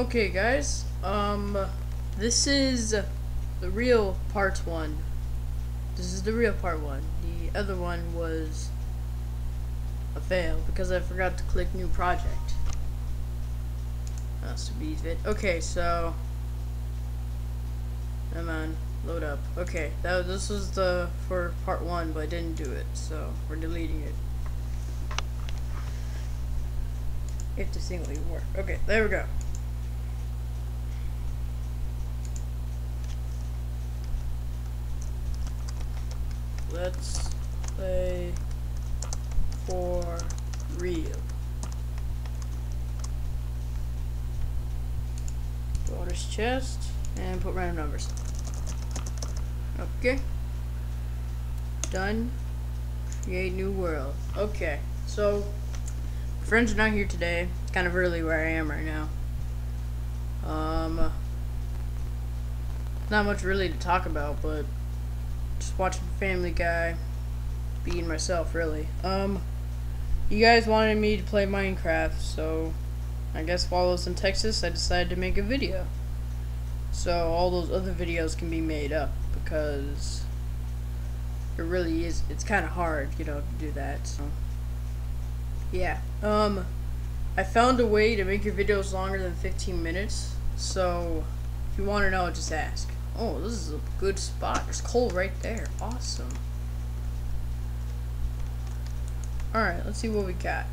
Okay, guys. Um, this is the real part one. This is the real part one. The other one was a fail because I forgot to click new project. That's to be it. Okay, so come on, load up. Okay, that this was the for part one, but I didn't do it, so we're deleting it. If this thing will work. Okay, there we go. Let's play for real. Daughter's chest and put random numbers. Okay. Done. Create new world. Okay. So friends are not here today. It's kind of early where I am right now. Um not much really to talk about, but watching Family Guy, being myself, really. Um, you guys wanted me to play Minecraft, so I guess while I was in Texas, I decided to make a video. So all those other videos can be made up because it really is. It's kind of hard, you know, to do that. So yeah. Um, I found a way to make your videos longer than 15 minutes. So if you want to know, just ask. Oh, this is a good spot. There's coal right there. Awesome. Alright, let's see what we got.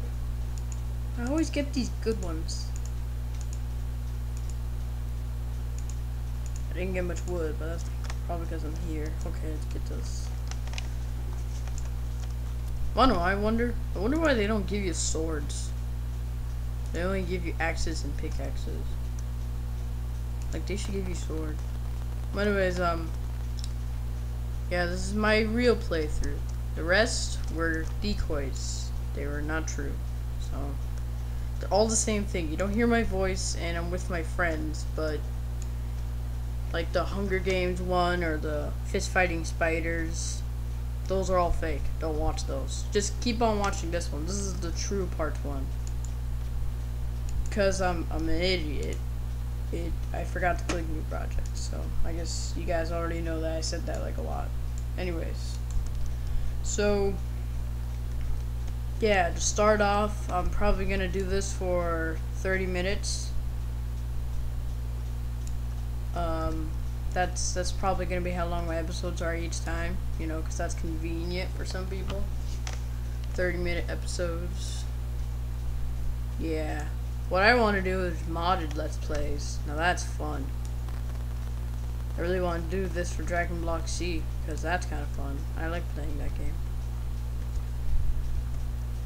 I always get these good ones. I didn't get much wood, but that's probably because I'm here. Okay, let's get this. Don't know, I wonder. I wonder why they don't give you swords. They only give you axes and pickaxes. Like, they should give you swords. But anyways, um, yeah, this is my real playthrough. The rest were decoys. They were not true. So, they're all the same thing. You don't hear my voice, and I'm with my friends, but, like the Hunger Games one, or the fist fighting spiders, those are all fake. Don't watch those. Just keep on watching this one. This is the true part one. Because I'm, I'm an idiot it I forgot to click new project. So I guess you guys already know that I said that like a lot. Anyways, so yeah, to start off, I'm probably gonna do this for 30 minutes. Um, that's that's probably gonna be how long my episodes are each time, you know, because that's convenient for some people. 30 minute episodes. Yeah. What I want to do is modded Let's Plays. Now that's fun. I really want to do this for Dragon Block C, because that's kind of fun. I like playing that game.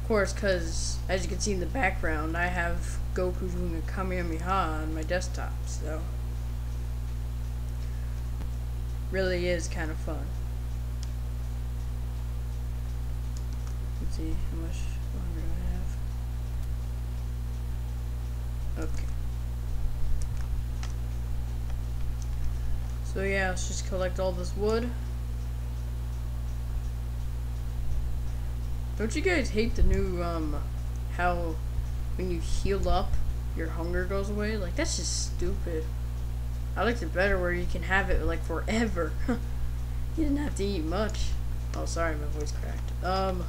Of course, because, as you can see in the background, I have Goku doing a Kamehameha on my desktop, so... Really is kind of fun. Let's see how much longer I have. Okay. So yeah, let's just collect all this wood. Don't you guys hate the new, um, how when you heal up, your hunger goes away? Like, that's just stupid. I liked it better where you can have it, like, forever. you didn't have to eat much. Oh, sorry, my voice cracked. Um,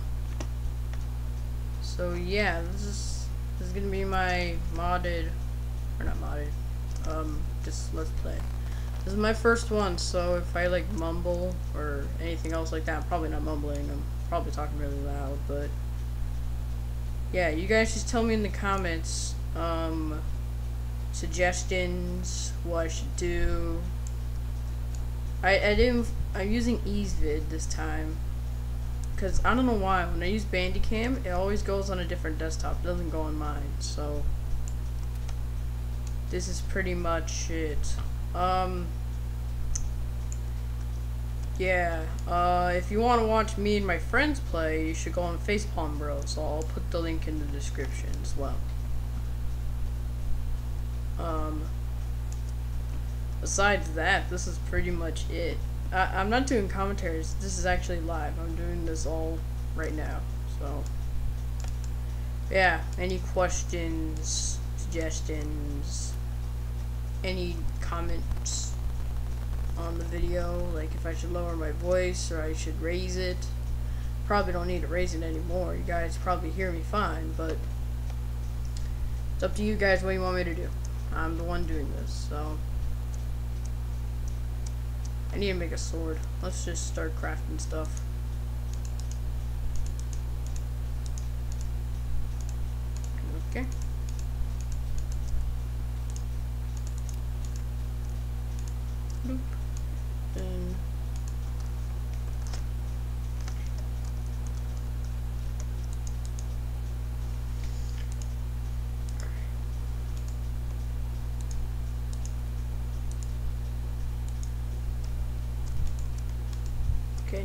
so yeah, this is this is gonna be my modded, or not modded, um, just let's play. This is my first one, so if I like mumble or anything else like that, I'm probably not mumbling. I'm probably talking really loud, but yeah, you guys just tell me in the comments um, suggestions, what I should do. I I didn't. I'm using ezvid this time. Because I don't know why, when I use Bandicam, it always goes on a different desktop. It doesn't go on mine, so... This is pretty much it. Um... Yeah, uh, if you want to watch me and my friends play, you should go on Facepalm Bros. So I'll put the link in the description as well. Um, besides that, this is pretty much it. I, am not doing commentaries. This is actually live. I'm doing this all right now. So, yeah. Any questions, suggestions, any comments on the video, like if I should lower my voice or I should raise it. Probably don't need to raise it anymore. You guys probably hear me fine, but it's up to you guys what you want me to do. I'm the one doing this, so I need to make a sword. Let's just start crafting stuff. Okay.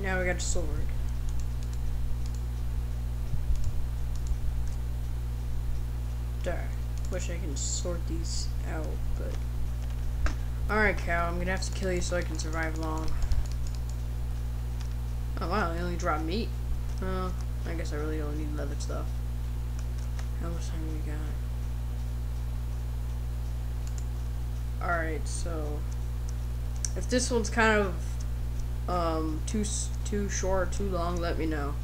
Now we got a sword. There. Wish I can sort these out, but... Alright, cow, I'm gonna have to kill you so I can survive long. Oh wow, they only drop meat. Well, I guess I really don't need leather stuff. How much time we got? Alright, so... If this one's kind of um, too too short, or too long, let me know.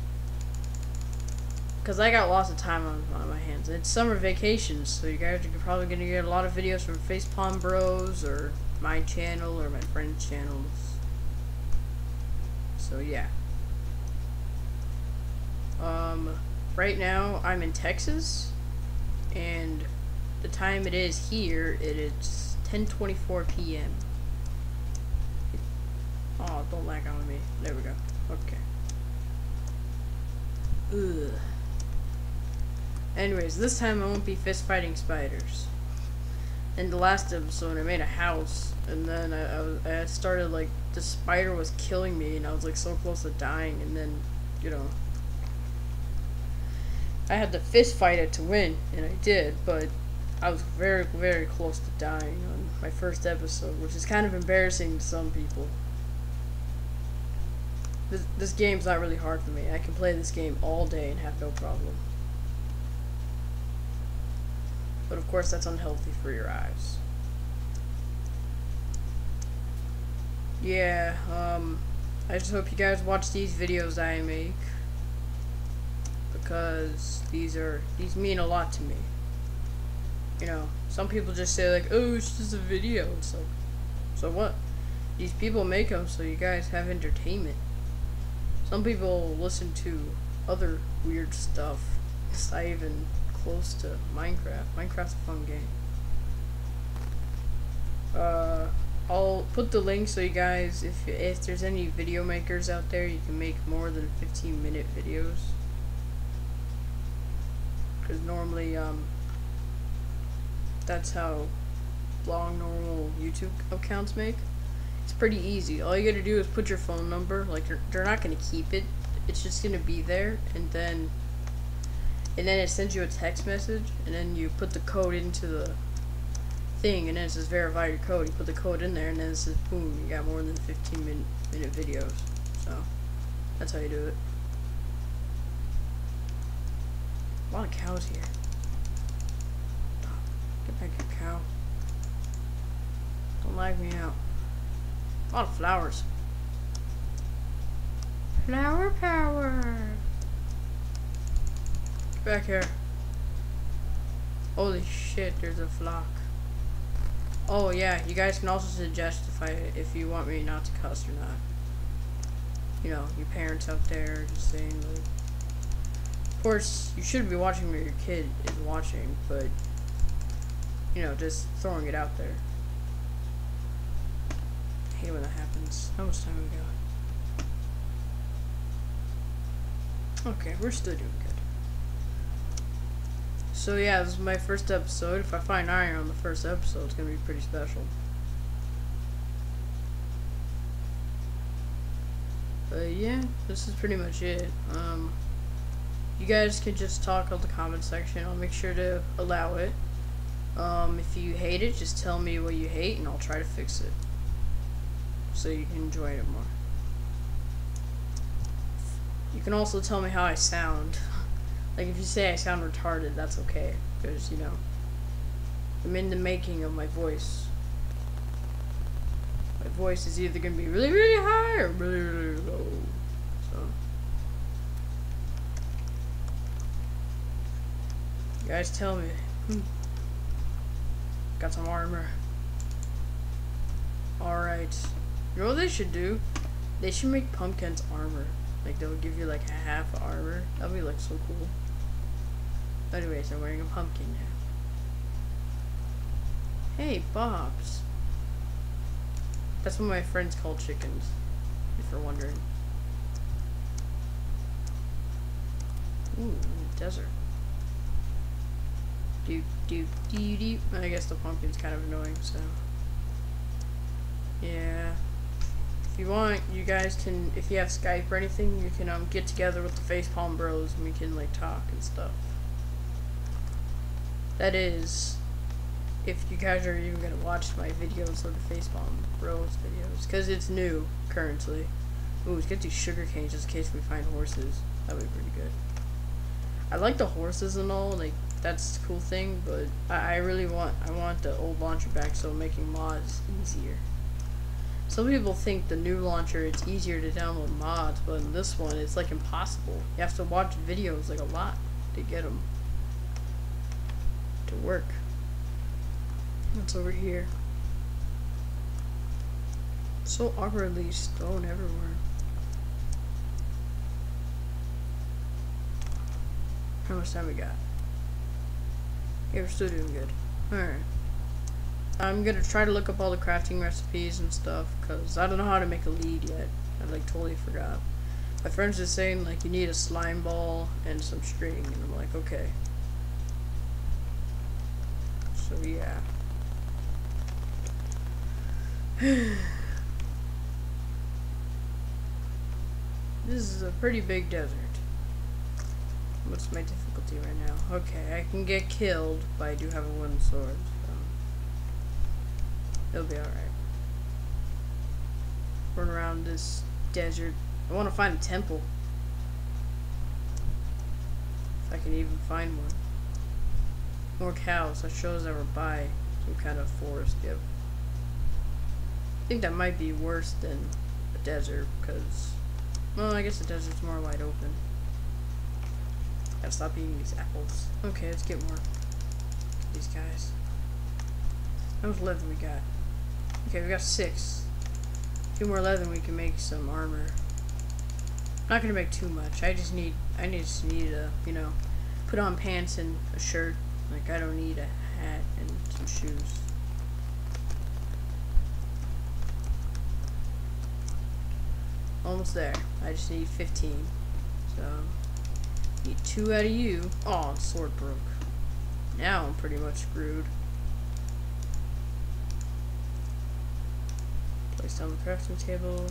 Cause I got lots of time on, on my hands. It's summer vacation, so you guys are probably gonna get a lot of videos from Facepalm Bros or my channel or my friend's channels. So yeah. Um, right now I'm in Texas, and the time it is here, it is 10:24 p.m. Oh, don't lag on me. There we go. Okay. Ugh. Anyways, this time I won't be fist fighting spiders. In the last episode, I made a house, and then I, I, I started like the spider was killing me, and I was like so close to dying, and then, you know, I had to fist fight it to win, and I did, but I was very, very close to dying on my first episode, which is kind of embarrassing to some people. This, this game's not really hard for me. I can play this game all day and have no problem. But of course that's unhealthy for your eyes. Yeah, um, I just hope you guys watch these videos I make. Because these are, these mean a lot to me. You know, some people just say like, oh, it's just a video. Like, so what? These people make them so you guys have entertainment. Some people listen to other weird stuff. It's not even close to Minecraft. Minecraft's a fun game. Uh, I'll put the link so you guys, if if there's any video makers out there, you can make more than 15 minute videos. Because normally, um, that's how long normal YouTube accounts make. It's pretty easy. All you gotta do is put your phone number. Like they're not gonna keep it. It's just gonna be there, and then and then it sends you a text message, and then you put the code into the thing, and then it says verify your code. You put the code in there, and then it says boom, you got more than 15 minute minute videos. So that's how you do it. A lot of cows here. Get back here, cow. Don't lag me out. A lot of flowers. Flower power. Back here. Holy shit, there's a flock. Oh yeah, you guys can also suggest if I if you want me not to cuss or not. You know, your parents out there just saying like Of course you should be watching where your kid is watching, but you know, just throwing it out there hate when that happens. How much time we got? Okay, we're still doing good. So yeah, this is my first episode. If I find iron on the first episode, it's gonna be pretty special. But yeah, this is pretty much it. Um, you guys can just talk on the comment section. I'll make sure to allow it. Um, if you hate it, just tell me what you hate and I'll try to fix it so you can enjoy it more. You can also tell me how I sound. like if you say I sound retarded, that's okay, because you know I'm in the making of my voice. My voice is either gonna be really, really high or really, really low. So. You guys tell me. Hmm. Got some armor. Alright. You know what they should do? They should make pumpkins armor. Like they'll give you like a half armor. That'd be like so cool. Anyways, I'm wearing a pumpkin now. Hey, Bobs. That's what my friends call chickens, if you're wondering. Ooh, desert. Do do do do. I guess the pumpkin's kind of annoying, so. Yeah. If you want, you guys can, if you have Skype or anything, you can um get together with the Facepalm Bros and we can like talk and stuff. That is, if you guys are even gonna watch my videos or the Facepalm Bros videos, because it's new currently. Ooh, let's get these sugar canes just in case we find horses. That'd be pretty good. I like the horses and all, like that's a cool thing, but I, I really want I want the old launcher back so making mods easier. Some people think the new launcher it's easier to download mods, but in this one it's like impossible. You have to watch videos like a lot to get them to work. What's over here? So awkwardly stone everywhere. How much time we got? Yeah, we're still doing good. Alright. I'm gonna try to look up all the crafting recipes and stuff, because I don't know how to make a lead yet. I like totally forgot. My friends are saying like you need a slime ball and some string, and I'm like, okay. So yeah. this is a pretty big desert. What's my difficulty right now? Okay, I can get killed, but I do have a wooden sword, it'll be alright. Run around this desert. I want to find a temple. If I can even find one. More cows. That shows that we're by some kind of forest. Yep. I think that might be worse than a desert, because, well, I guess the desert's more wide open. Gotta stop eating these apples. Okay, let's get more. These guys. How much leather we got? Okay, we got six. Two more leather we can make some armor. I'm not gonna make too much. I just need I just need a you know put on pants and a shirt. Like I don't need a hat and some shoes. Almost there. I just need 15. So Need two out of you. Oh, sword broke. Now I'm pretty much screwed. Place down the crafting table.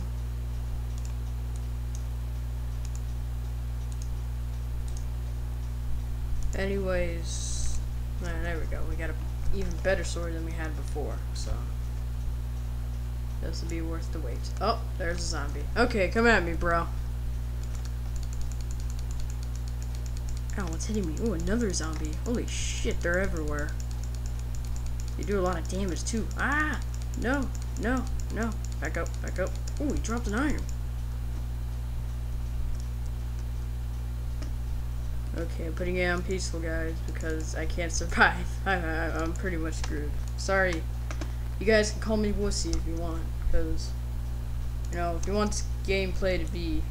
Anyways, there we go. We got an even better sword than we had before, so this will be worth the wait. Oh, there's a zombie. Okay, come at me, bro. Ow, what's hitting me? Oh, another zombie. Holy shit, they're everywhere. They do a lot of damage, too. Ah! No, no, no. Back up, back up. Oh, he dropped an iron. Okay, I'm putting it on peaceful, guys, because I can't survive. I, I'm pretty much screwed. Sorry. You guys can call me wussy if you want, because, you know, if you want gameplay to be,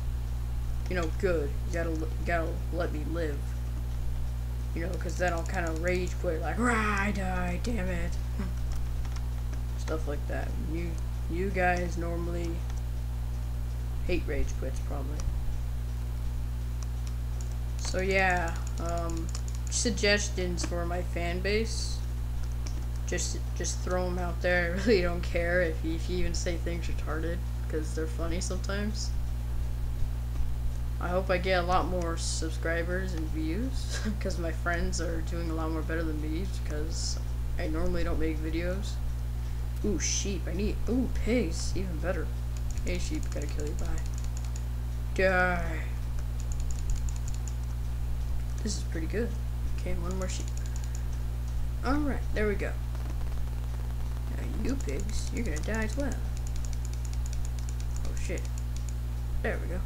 you know, good, you gotta, you gotta let me live. You know, because then I'll kind of rage quit, like, rah, I die, damn it. Stuff like that. You, you guys normally hate rage quits, probably. So yeah, um, suggestions for my fan base. Just, just throw them out there. I really don't care if you, if you even say things retarded, because they're funny sometimes. I hope I get a lot more subscribers and views because my friends are doing a lot more better than me because I normally don't make videos. Ooh, sheep. I need. Ooh, pigs. Even better. Hey, sheep. Gotta kill you. Bye. Die. This is pretty good. Okay, one more sheep. Alright, there we go. Now, you pigs, you're gonna die as well. Oh, shit. There we go.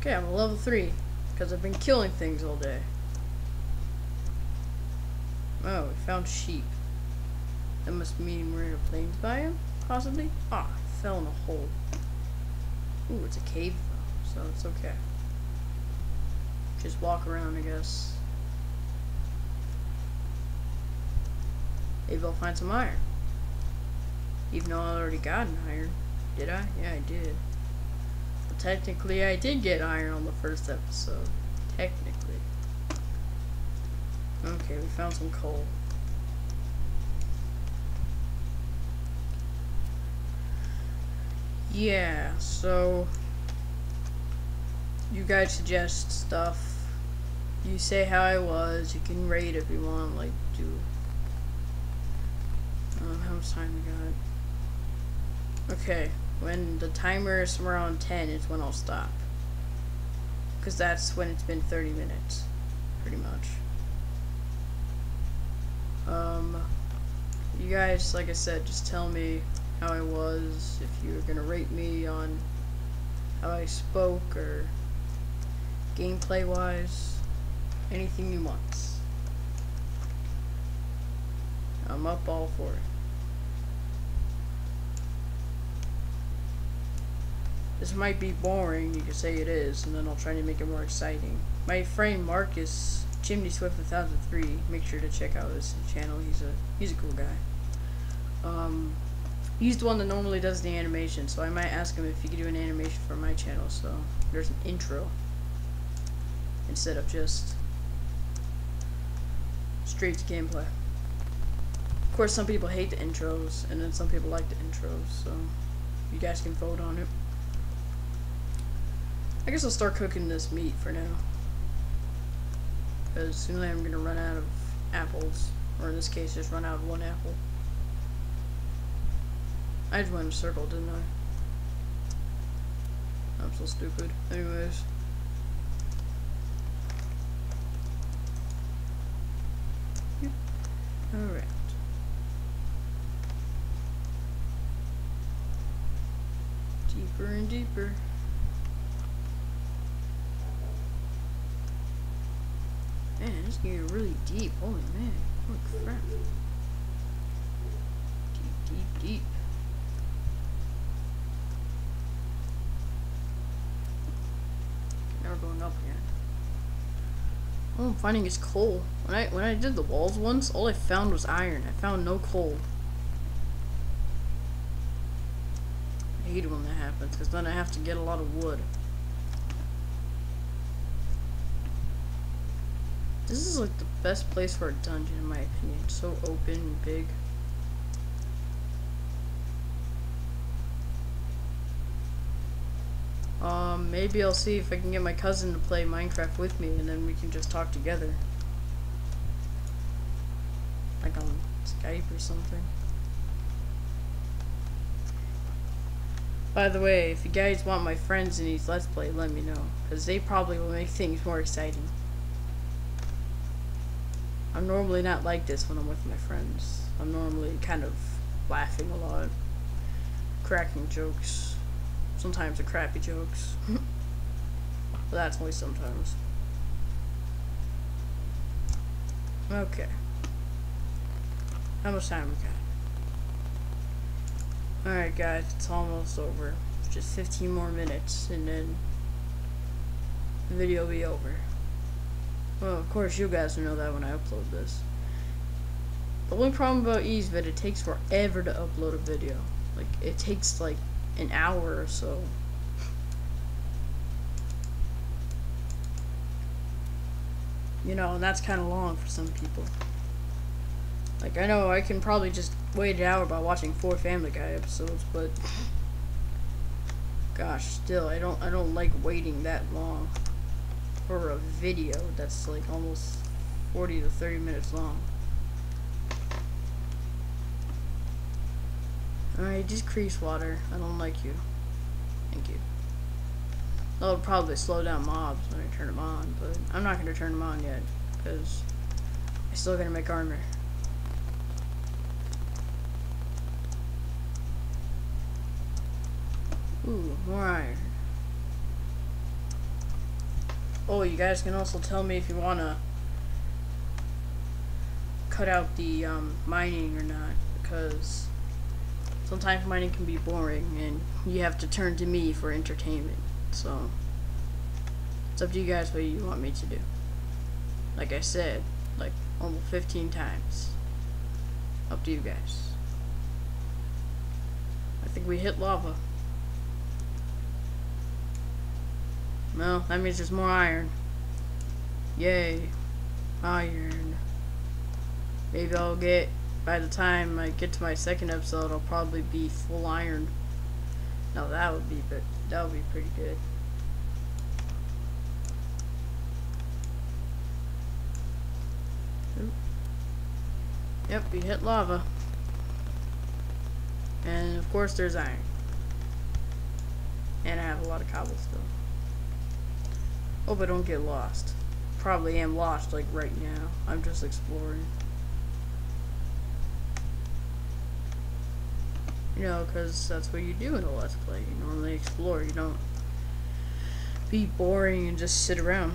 Okay, I'm a level 3. Because I've been killing things all day. Oh, we found sheep. That must mean we're in a plains biome, possibly? Ah, I fell in a hole. Ooh, it's a cave though, so it's okay. Just walk around, I guess. Maybe I'll find some iron. Even though I already got an iron. Did I? Yeah, I did. Well, technically, I did get iron on the first episode. Technically. Okay, we found some coal. Yeah, so you guys suggest stuff. You say how I was. You can rate if you want, like do. Um, how much time we got? Okay, when the timer is around 10 is when I'll stop. Because that's when it's been 30 minutes, pretty much. Um, you guys, like I said, just tell me how I was, if you're gonna rate me on how I spoke or gameplay wise, anything you want. I'm up all for it. This might be boring, you could say it is, and then I'll try to make it more exciting. My friend Marcus Chimney Swift 1003. Make sure to check out his channel. He's a he's a cool guy. Um, he's the one that normally does the animation, so I might ask him if he could do an animation for my channel. So there's an intro instead of just straight to gameplay. Of course, some people hate the intros, and then some people like the intros. So you guys can vote on it. I guess I'll start cooking this meat for now because soon I'm going to run out of apples, or in this case, just run out of one apple. I just went in a circle, didn't I? I'm so stupid. Anyways. Yep. Alright. Deeper and deeper. Man, it's getting really deep. Holy man. Holy crap. Deep, deep, deep. All I'm finding is coal. When I when I did the walls once, all I found was iron. I found no coal. I hate when that happens, because then I have to get a lot of wood. This is like the best place for a dungeon in my opinion. So open and big. Um, maybe I'll see if I can get my cousin to play Minecraft with me and then we can just talk together. Like on Skype or something. By the way, if you guys want my friends in these Let's Play, let me know. Because they probably will make things more exciting. I'm normally not like this when I'm with my friends. I'm normally kind of laughing a lot, cracking jokes. Sometimes the crappy jokes. but that's only sometimes. Okay. How much time we got? Alright guys, it's almost over. Just 15 more minutes and then the video will be over. Well, of course, you guys will know that when I upload this. The only problem about ezvid, it takes forever to upload a video. Like, it takes, like, an hour or so. You know, and that's kind of long for some people. Like, I know I can probably just wait an hour by watching four Family Guy episodes, but... Gosh, still, I don't, I don't like waiting that long for a video that's like almost 40 to 30 minutes long. Alright, decrease water. I don't like you. Thank you. That'll probably slow down mobs when I turn them on, but I'm not going to turn them on yet, because I'm still going to make armor. Ooh, more iron. Oh, you guys can also tell me if you want to cut out the um, mining or not, because sometimes mining can be boring and you have to turn to me for entertainment. So, it's up to you guys what you want me to do. Like I said, like almost 15 times. Up to you guys. I think we hit lava. Well, that means there's more iron. Yay. Iron. Maybe I'll get, by the time I get to my second episode, I'll probably be full iron. Now that would be, but that would be pretty good. Yep, we hit lava. And of course there's iron. And I have a lot of cobblestone. Hope I don't get lost. Probably am lost like right now. I'm just exploring. You know, because that's what you do in a Let's Play. You normally explore. You don't be boring and just sit around.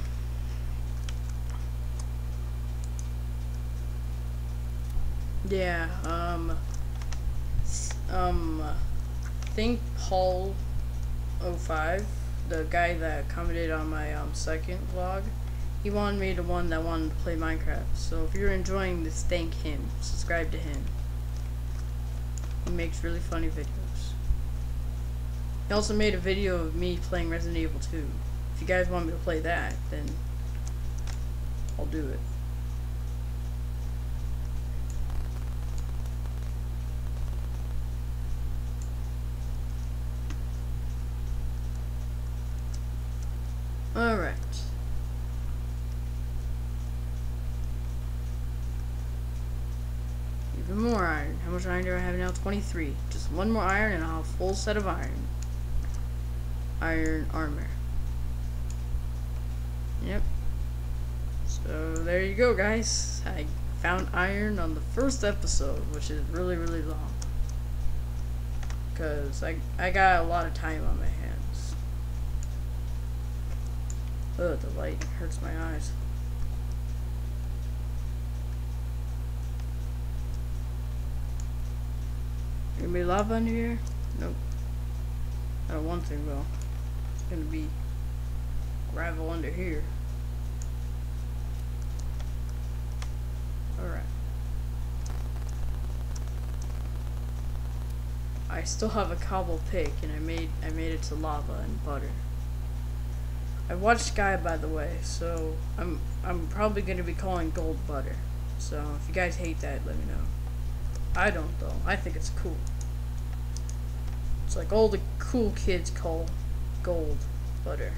Yeah, um, um, I think Paul 05, the guy that commented on my um, second vlog, he wanted me to one that wanted to play Minecraft. So if you're enjoying this, thank him. Subscribe to him. He makes really funny videos. He also made a video of me playing Resident Evil 2. If you guys want me to play that, then I'll do it. Alright. Even more iron. How much iron do I have now? 23. Just one more iron and I'll have a full set of iron. Iron armor. Yep. So there you go guys. I found iron on the first episode, which is really, really long. Because I, I got a lot of time on my hands. Ugh, the light hurts my eyes. Gonna be lava under here? Nope. I don't want to though. It's gonna be gravel under here. Alright. I still have a cobble pick and I made I made it to lava and butter. I watched Sky by the way, so I'm I'm probably gonna be calling gold butter. So if you guys hate that, let me know. I don't though. I think it's cool. Like all the cool kids call gold butter.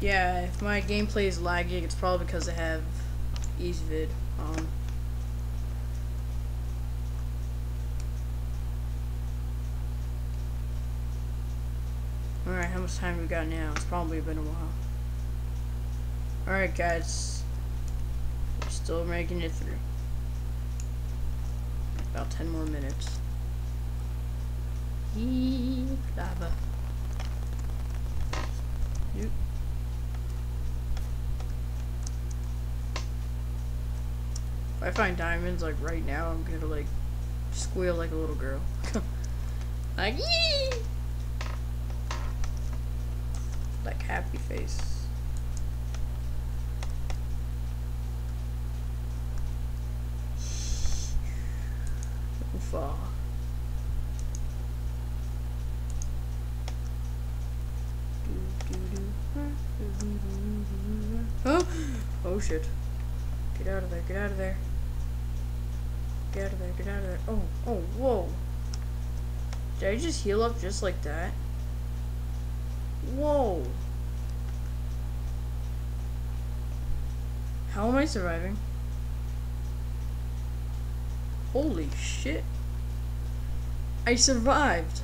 Yeah, if my gameplay is lagging, it's probably because I have ezvid on. Alright, how much time we got now? It's probably been a while. Alright guys. We're still making it through. About 10 more minutes. Yee, lava. Yep. If I find diamonds like right now, I'm gonna like squeal like a little girl. like yee! Like happy face. Far. Oh, oh shit. Get out of there, get out of there. Get out of there, get out of there. Oh, oh, whoa. Did I just heal up just like that? Whoa. How am I surviving? Holy shit. I survived.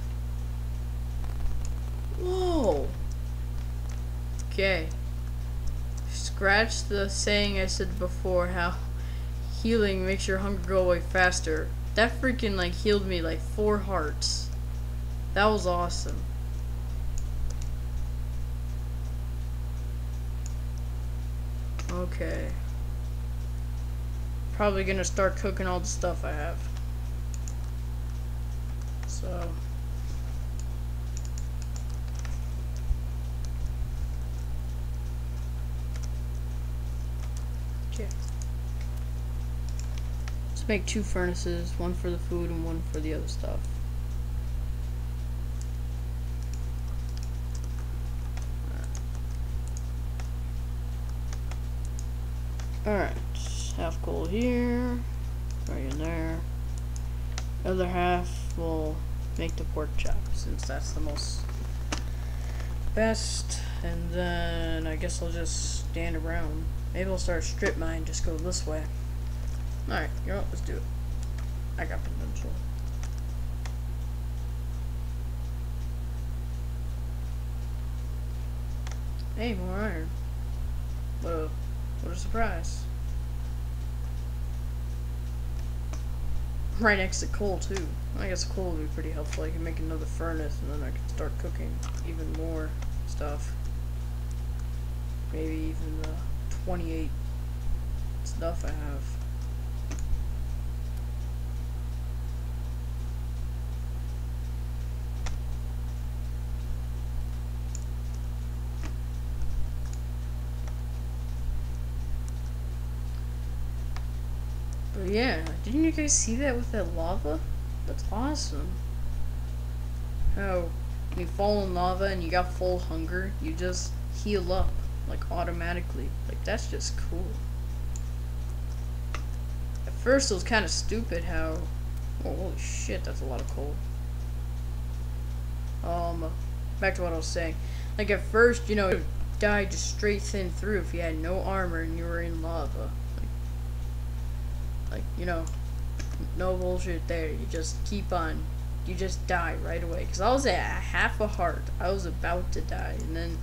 Whoa. Okay. Scratch the saying I said before how healing makes your hunger go away faster. That freaking like healed me like four hearts. That was awesome. Okay. Probably gonna start cooking all the stuff I have. So. Okay. Let's make two furnaces, one for the food and one for the other stuff. Alright, coal here, right in there. Other half will make the pork chop since that's the most best. And then I guess I'll just stand around. Maybe I'll start strip mine, just go this way. Alright, you know what, let's do it. I got potential. Hey, more iron. Whoa. What a surprise. Right next to coal, too. I guess coal would be pretty helpful. I can make another furnace, and then I can start cooking even more stuff. Maybe even the 28 stuff I have. Yeah, didn't you guys see that with that lava? That's awesome. How when you fall in lava and you got full hunger, you just heal up like automatically. Like that's just cool. At first it was kind of stupid how oh holy shit, that's a lot of coal. Um back to what I was saying. Like at first, you know, you die just straight thin through if you had no armor and you were in lava. Like, you know, no bullshit there. You just keep on. You just die right away. Because I was at half a heart. I was about to die. And then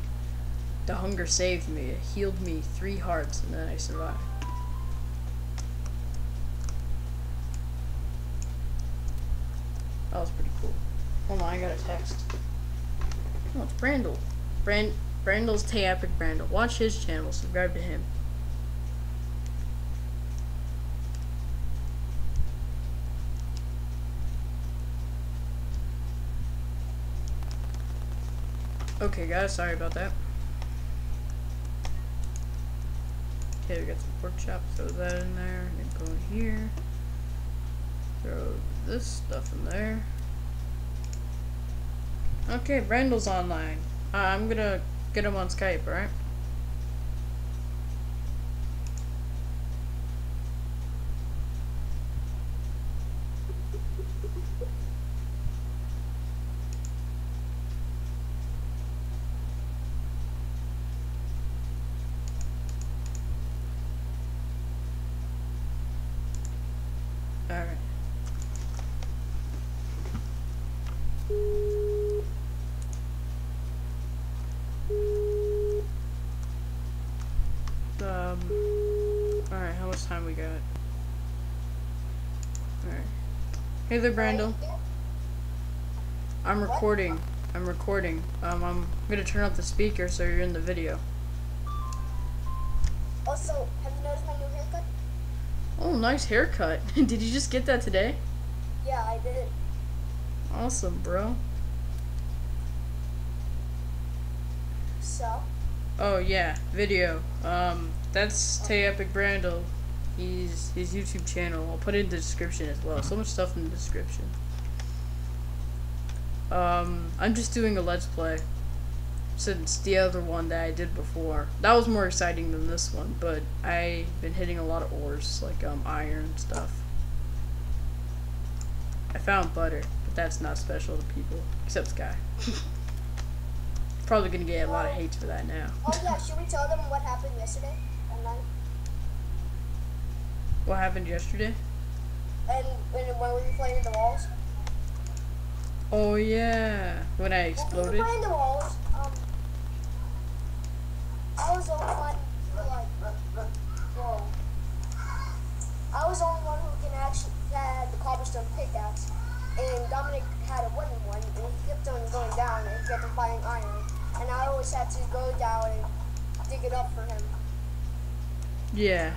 the hunger saved me. It healed me three hearts. And then I survived. That was pretty cool. Hold on, I got a text. Oh, it's Brandol. Brand Brandol's Tay Epic. Watch his channel. Subscribe to him. Okay, guys, sorry about that. Okay, we got some pork chops. Throw that in there. And go in here. Throw this stuff in there. Okay, Brandol's online. Uh, I'm gonna get him on Skype? Alright. Um. Alright, how much time we got? Alright. Hey there, Brandol. I'm recording. I'm recording. Um, I'm gonna turn up the speaker so you're in the video. Also, have you noticed my new haircut? Oh, nice haircut. Did you just get that today? Yeah, I did. Awesome, bro. So, Oh yeah, video. Um, that's Tay Epic Brandol. He's his YouTube channel. I'll put it in the description as well. So much stuff in the description. Um, I'm just doing a let's play. Since the other one that I did before, that was more exciting than this one. But I've been hitting a lot of ores, like um iron stuff. I found butter, but that's not special to people except Sky. Probably gonna get a lot of hate for that now. oh yeah, should we tell them what happened yesterday What happened yesterday? and when, when we were playing the walls? Oh yeah, when I exploded. were playing the walls, um, I was on for like Whoa. I was the only one who can actually had the cobblestone pickaxe, and Dominic had a wooden one, and he kept on going down and kept on finding iron, and I always had to go down and dig it up for him. Yeah.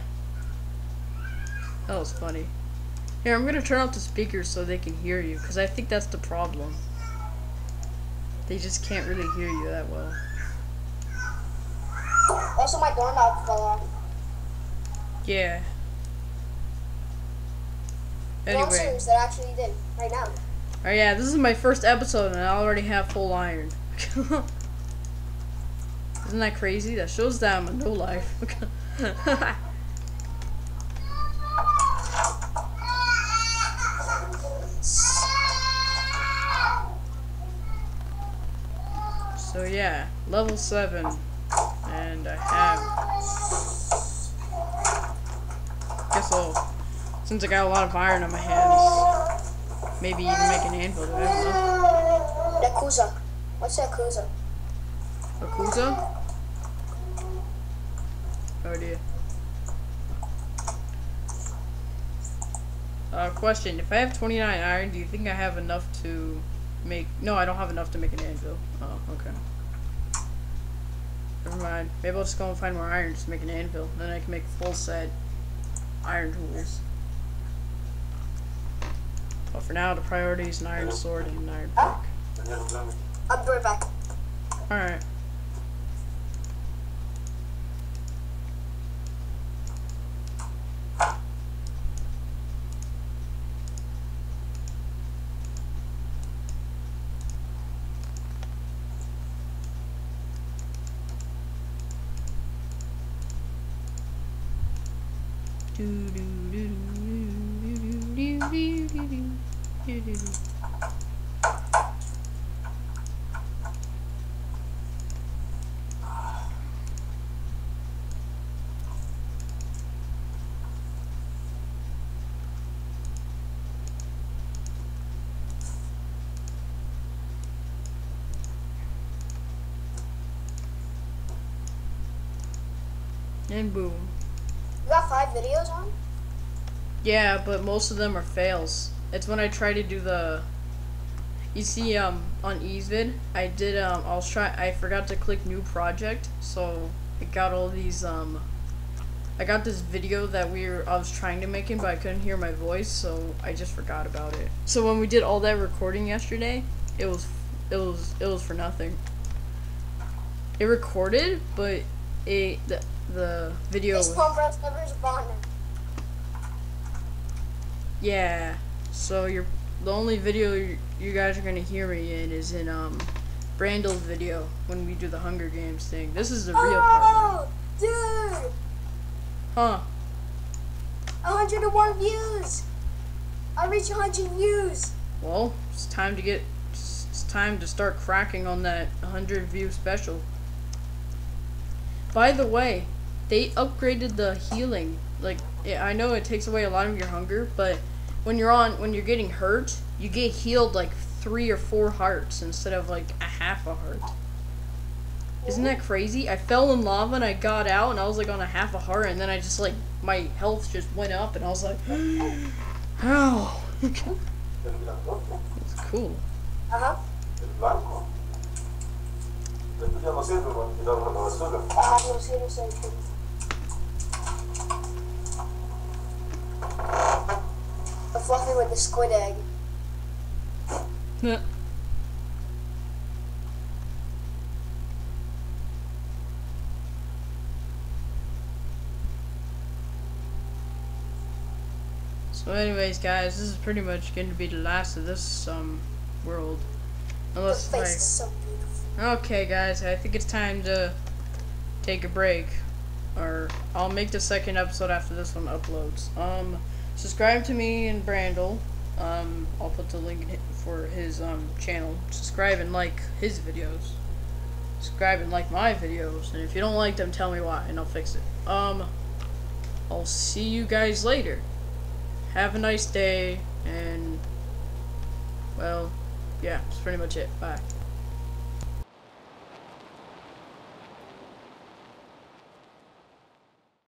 That was funny. Here, I'm gonna turn off the speakers so they can hear you, because I think that's the problem. They just can't really hear you that well. Also, my doorknob fell off. Yeah. Anyway. serious, that actually did, right now. Oh yeah, this is my first episode and I already have full iron. Isn't that crazy? That shows that I'm a no life. so yeah, level seven, and I have. Guess I'll, since I got a lot of iron on my hands, maybe even make an anvil. I don't know. Yakuza. What's Yakuza? Akuza? No idea. Uh, question. If I have 29 iron, do you think I have enough to make... No, I don't have enough to make an anvil. Oh, okay. Never mind. Maybe I'll just go and find more iron just to make an anvil. Then I can make full set iron tools. But for now, the priority is an iron sword and an iron pick. I'll be right back. Alright. Do do do do And boom. You got five videos on? Yeah, but most of them are fails. It's when I try to do the. You see, um, on ezvid, I did um, I was try. I forgot to click new project, so I got all these um. I got this video that we were I was trying to make it, but I couldn't hear my voice, so I just forgot about it. So when we did all that recording yesterday, it was it was it was for nothing. It recorded, but it the the video. This Pump Bros never is bonding. Yeah. So you're the only video you, guys are gonna hear me in is in um Brandol's video when we do the Hunger Games thing. This is the real part. Oh, dude! Huh? 101 views! I reached 100 views! Well, it's time to get it's it's time to start cracking on that 100 view special. By the way, they upgraded the healing. Like I know it takes away a lot of your hunger, but when you're on when you're getting hurt, you get healed like 3 or 4 hearts instead of like a half a heart. Isn't that crazy? I fell in lava and I got out and I was like on a half a heart and then I just like my health just went up and I was like how? it's cool. Uh huh. I have no zero safety. The fluffy with the squid egg. Yeah. So anyways guys, this is pretty much going to be the last of this um world. The Unless face I is so beautiful. Okay, guys, I think it's time to take a break. Or I'll make the second episode after this one uploads. Um, subscribe to me and Brandol. Um, I'll put the link for his um channel. Subscribe and like his videos. Subscribe and like my videos. And if you don't like them, tell me why, and I'll fix it. Um, I'll see you guys later. Have a nice day, and well, yeah, that's pretty much it. Bye.